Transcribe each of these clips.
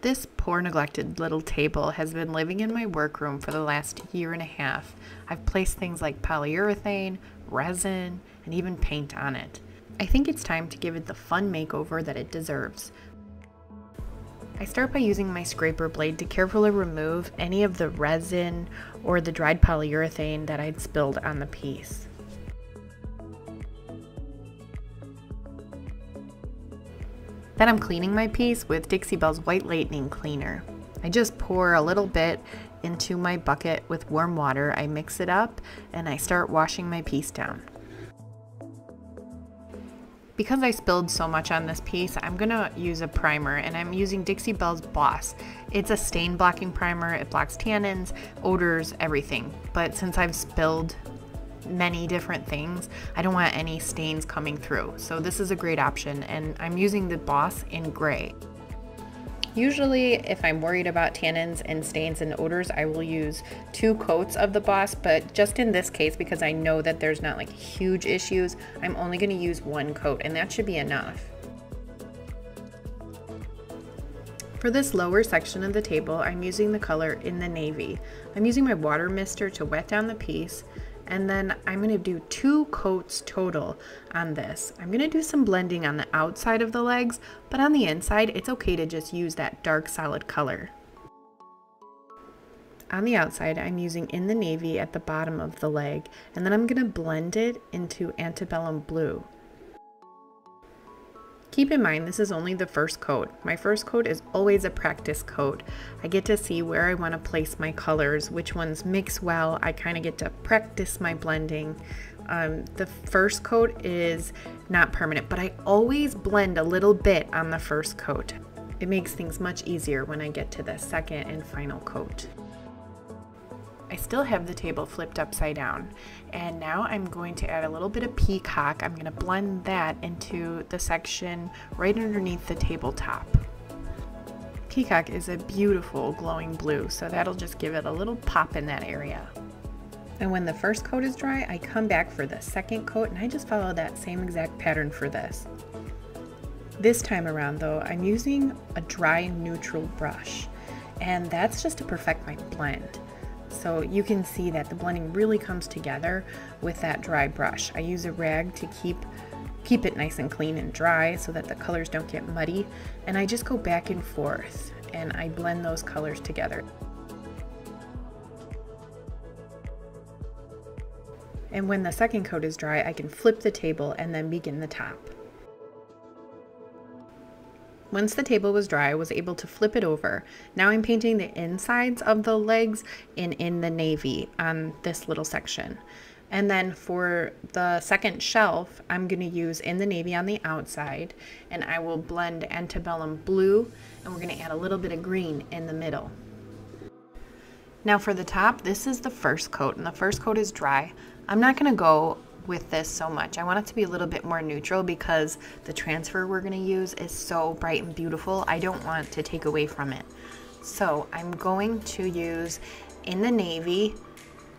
This poor neglected little table has been living in my workroom for the last year and a half. I've placed things like polyurethane, resin, and even paint on it. I think it's time to give it the fun makeover that it deserves. I start by using my scraper blade to carefully remove any of the resin or the dried polyurethane that I'd spilled on the piece. Then I'm cleaning my piece with Dixie Belle's White Lightning Cleaner. I just pour a little bit into my bucket with warm water, I mix it up, and I start washing my piece down. Because I spilled so much on this piece, I'm gonna use a primer and I'm using Dixie Belle's Boss. It's a stain blocking primer, it blocks tannins, odors, everything. But since I've spilled many different things. I don't want any stains coming through. So this is a great option and I'm using the Boss in gray. Usually if I'm worried about tannins and stains and odors, I will use two coats of the Boss, but just in this case, because I know that there's not like huge issues, I'm only gonna use one coat and that should be enough. For this lower section of the table, I'm using the color in the navy. I'm using my water mister to wet down the piece and then I'm going to do two coats total on this. I'm going to do some blending on the outside of the legs, but on the inside, it's okay to just use that dark solid color. On the outside, I'm using in the navy at the bottom of the leg, and then I'm going to blend it into antebellum blue. Keep in mind this is only the first coat. My first coat is always a practice coat. I get to see where I want to place my colors, which ones mix well. I kind of get to practice my blending. Um, the first coat is not permanent, but I always blend a little bit on the first coat. It makes things much easier when I get to the second and final coat. I still have the table flipped upside down. And now I'm going to add a little bit of peacock. I'm going to blend that into the section right underneath the tabletop. Peacock is a beautiful glowing blue, so that'll just give it a little pop in that area. And when the first coat is dry, I come back for the second coat and I just follow that same exact pattern for this. This time around though, I'm using a dry neutral brush and that's just to perfect my blend. So you can see that the blending really comes together with that dry brush. I use a rag to keep keep it nice and clean and dry so that the colors don't get muddy. And I just go back and forth and I blend those colors together. And when the second coat is dry, I can flip the table and then begin the top. Once the table was dry, I was able to flip it over. Now I'm painting the insides of the legs in, in the navy on this little section. And then for the second shelf, I'm going to use in the navy on the outside and I will blend antebellum blue and we're going to add a little bit of green in the middle. Now for the top, this is the first coat and the first coat is dry. I'm not going to go with this so much. I want it to be a little bit more neutral because the transfer we're going to use is so bright and beautiful. I don't want to take away from it. So I'm going to use in the navy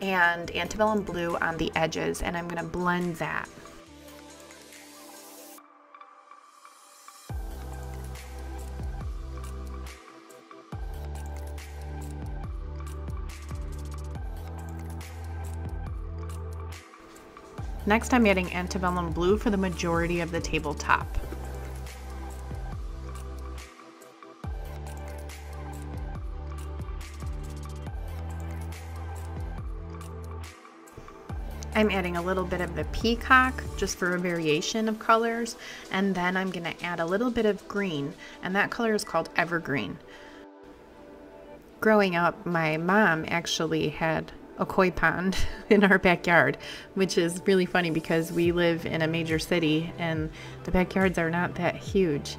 and antebellum blue on the edges and I'm going to blend that. Next I'm adding antebellum blue for the majority of the tabletop. I'm adding a little bit of the peacock just for a variation of colors and then I'm going to add a little bit of green and that color is called evergreen. Growing up my mom actually had a koi pond in our backyard, which is really funny because we live in a major city and the backyards are not that huge.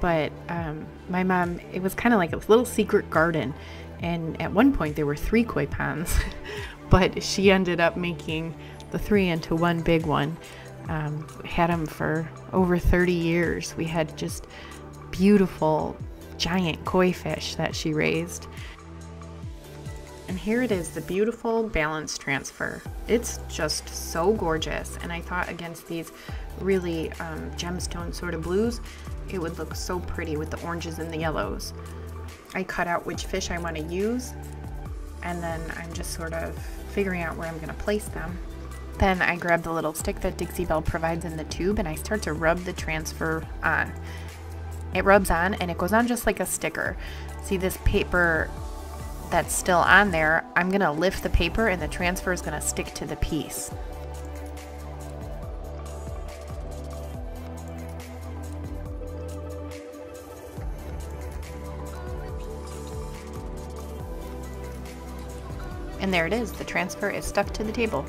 But um, my mom, it was kind of like a little secret garden. And at one point, there were three koi ponds, but she ended up making the three into one big one. Um, had them for over 30 years. We had just beautiful, giant koi fish that she raised. And here it is, the beautiful balance transfer. It's just so gorgeous. And I thought against these really um, gemstone sort of blues, it would look so pretty with the oranges and the yellows. I cut out which fish I want to use and then I'm just sort of figuring out where I'm going to place them. Then I grab the little stick that Dixie Belle provides in the tube and I start to rub the transfer on. It rubs on and it goes on just like a sticker. See this paper that's still on there, I'm going to lift the paper and the transfer is going to stick to the piece. And there it is, the transfer is stuck to the table.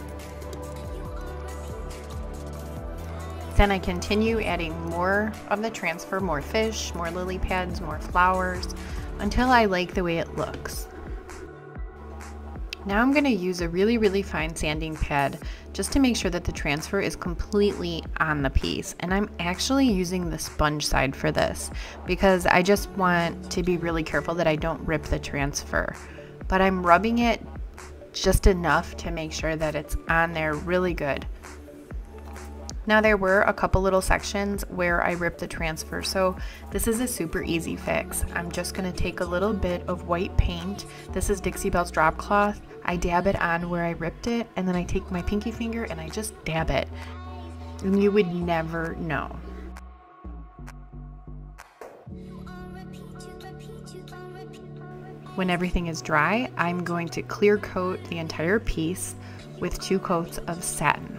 Then I continue adding more of the transfer, more fish, more lily pads, more flowers, until I like the way it looks. Now I'm going to use a really, really fine sanding pad just to make sure that the transfer is completely on the piece. And I'm actually using the sponge side for this because I just want to be really careful that I don't rip the transfer. But I'm rubbing it just enough to make sure that it's on there really good. Now there were a couple little sections where I ripped the transfer, so this is a super easy fix. I'm just gonna take a little bit of white paint. This is Dixie Belle's drop cloth. I dab it on where I ripped it, and then I take my pinky finger and I just dab it. And you would never know. When everything is dry, I'm going to clear coat the entire piece with two coats of satin.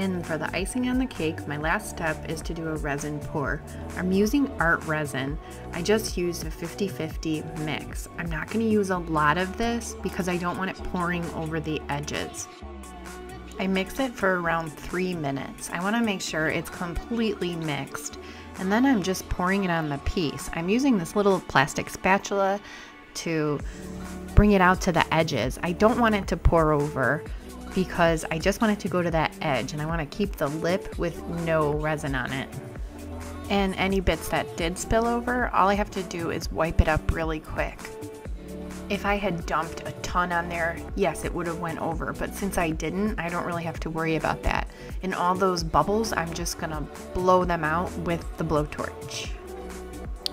And for the icing on the cake, my last step is to do a resin pour. I'm using art resin. I just used a 50-50 mix. I'm not going to use a lot of this because I don't want it pouring over the edges. I mix it for around three minutes. I want to make sure it's completely mixed. And then I'm just pouring it on the piece. I'm using this little plastic spatula to bring it out to the edges. I don't want it to pour over because I just want it to go to that edge and I want to keep the lip with no resin on it. And any bits that did spill over, all I have to do is wipe it up really quick. If I had dumped a ton on there, yes, it would have went over, but since I didn't, I don't really have to worry about that. And all those bubbles, I'm just gonna blow them out with the blowtorch.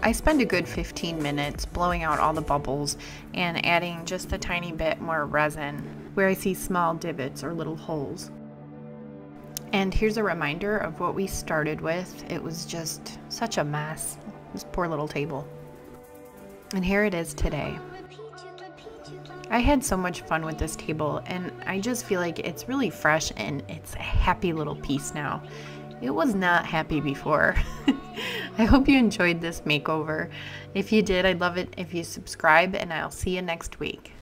I spend a good 15 minutes blowing out all the bubbles and adding just a tiny bit more resin where I see small divots or little holes. And here's a reminder of what we started with. It was just such a mess, this poor little table. And here it is today. I had so much fun with this table and I just feel like it's really fresh and it's a happy little piece now. It was not happy before. I hope you enjoyed this makeover. If you did, I'd love it if you subscribe and I'll see you next week.